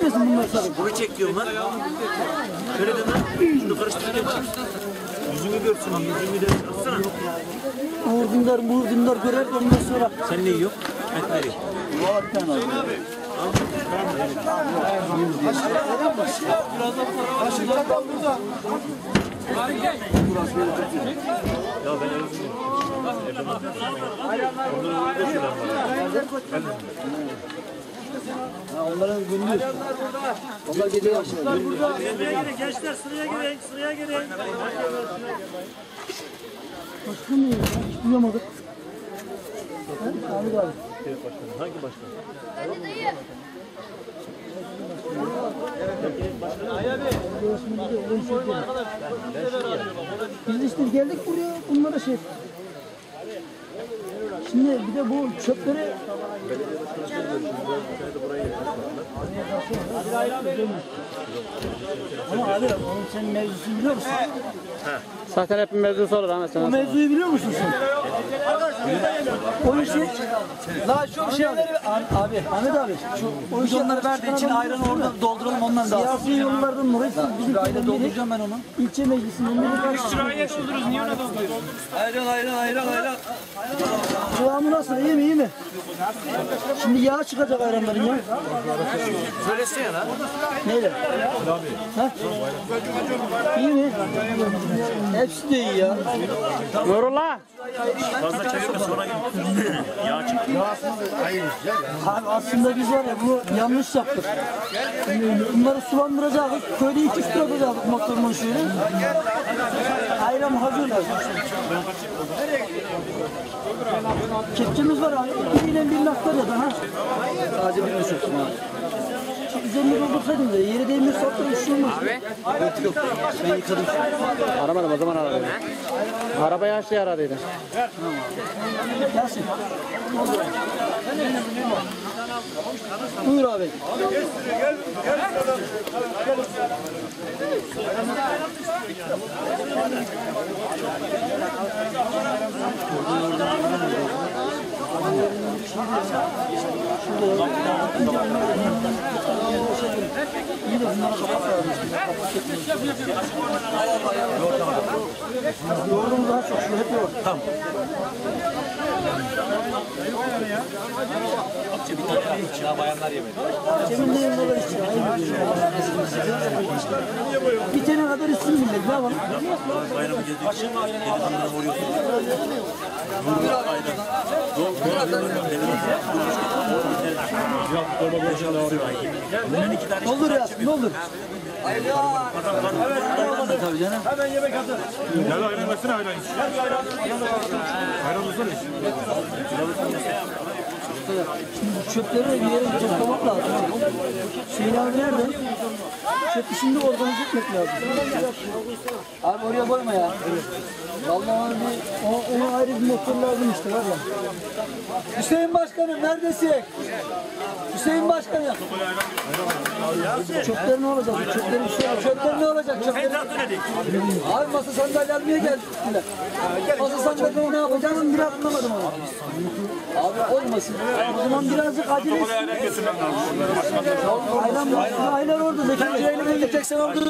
çekmesin bunlar sarı. Bunu çek diyorum lan. Şöyle de lan. Şunu karıştırayım. Yüzümü görsün. Yüzümü de atsana. Uğur Dündar, Uğur Dündar görer ondan sonra. Sen ne yiyor? Et veriyor. Valla bir tane aldım. Ya ben özlüyorum. Onları öldürsün Ha, onların gündüz. Onlar gece yaşıyor. Gençler sıraya girin. Sıraya girin. Başka mı ya? Hiç duyamadık. Ha, Ahmet abi. Hangi başkan? Biz işte geldik buraya bunlara şey. Şimdi bir de bu çöpleri Ama abi onun sen mevzusunu biliyor musun? Zaten hep bir mevzusu olur Ahmet O sana. mevzuyu biliyor musun sen? O işi La şu şeyleri abi Ahmet abi şu o işi onları verdiği için ayranı orada dolduralım ondan daha. siyasi yollardan dolayı bizim Ayranı köyden biri dolduracağım ben onu. ilçe meclisinden biri karşı Ayran ayran ayran ayran. Kıvamı nasıl iyi mi iyi mi? Şimdi yağ çıkacak ayranların ya. Söylesene lan. Neyle? Ha? İyi mi? Hepsi de iyi ya. Nurullah. Fazla çevirme sonra yağ çık. Abi aslında biz var ya bu yanlış yaptık. Bunları sulandıracağız. Köyde iki üstü yapacağız motorla şöyle. Ayran hazırlar. Kepçemiz var abi. İkiyle bir naklar ya da ha. Sadece bir buçuk ha. Üzerine doldursaydın da yeri değmir sattın bir şey olmaz. Yok yok. Ben yıkadım. Aramadım o zaman aradım. Arabayı açtı aradıydı. Gelsin. Buyur abi. Bunlara kapak koyalım. Yoğurdumuz daha çok. Şu hep yoğurt. Tamam. Ya bayanlar yemedi. Cemil ne yollar istiyor? Bir tane kadar üstün millet. Ne yapalım? Bayramı gezdik. Yedi bunları vuruyorsun. Vurma iki tane Olur ya. Ne olur? Tabii canım. Gel ayran versene ayran iç. Ayran versene iç. Şimdi bu çöpleri bir yere toplamak lazım. Abi nerede? Çöp de organize etmek lazım. Abi oraya koyma ya. Vallahi abi o, ona ayrı bir motor lazım işte var ya. Hüseyin Başkanım neredesin? Hüseyin Başkanım. Çöpler ne olacak? Bir şey olacak. Çöpler ne olacak çöpler? Abi masa sandalye almaya geldik. Masa sandalyeyi ne yapacağız? Canım biraz anlamadım onu. Abi olmasın. O zaman birazcık acele etsin. Ayran, ayran orada. Zekeriya ile Gideceksen orada